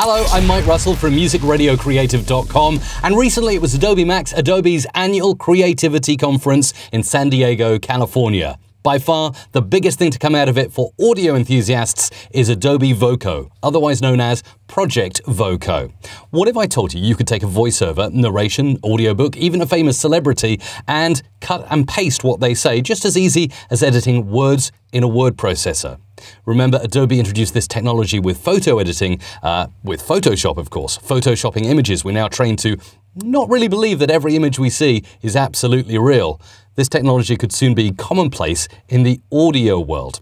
Hello, I'm Mike Russell from musicradiocreative.com, and recently it was Adobe Max, Adobe's annual creativity conference in San Diego, California. By far, the biggest thing to come out of it for audio enthusiasts is Adobe Voco, otherwise known as Project Voco. What if I told you you could take a voiceover, narration, audiobook, even a famous celebrity, and cut and paste what they say just as easy as editing words in a word processor? Remember, Adobe introduced this technology with photo editing, uh, with Photoshop, of course. Photoshopping images, we're now trained to not really believe that every image we see is absolutely real. This technology could soon be commonplace in the audio world.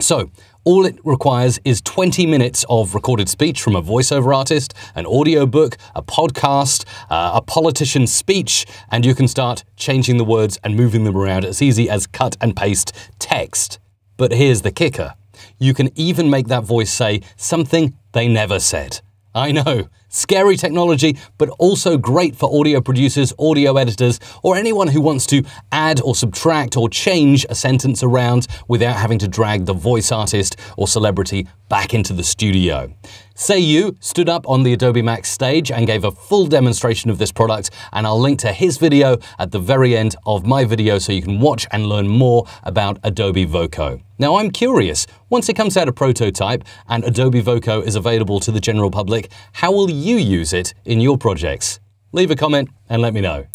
So, all it requires is 20 minutes of recorded speech from a voiceover artist, an audiobook, a podcast, uh, a politician's speech, and you can start changing the words and moving them around as easy as cut and paste text. But here's the kicker you can even make that voice say something they never said. I know, scary technology, but also great for audio producers, audio editors, or anyone who wants to add or subtract or change a sentence around without having to drag the voice artist or celebrity back into the studio. Zeyu stood up on the Adobe Max stage and gave a full demonstration of this product, and I'll link to his video at the very end of my video so you can watch and learn more about Adobe Voco. Now, I'm curious, once it comes out of prototype and Adobe Voco is available to the general public, how will you use it in your projects? Leave a comment and let me know.